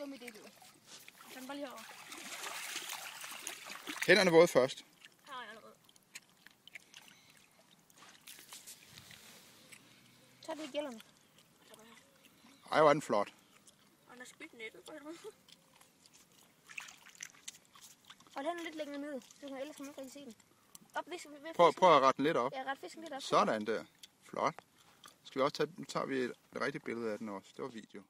dum idé, du. Den bare lige herovre. Hænderne våde først. Her er jeg allerede. Så det det gælderne. Ej, hvor er den flot. Og den er spyt nettet på den. Og den er lidt længere ned, så kan ellers kan man ikke rigtig se den. Op, hvis, hvis, Prøv, prøv at rette den lidt op. Ja, ret fisken lidt op. Sådan der. Flot. Skal vi også tage, nu tager vi et, et rigtigt billede af den også. Det var video.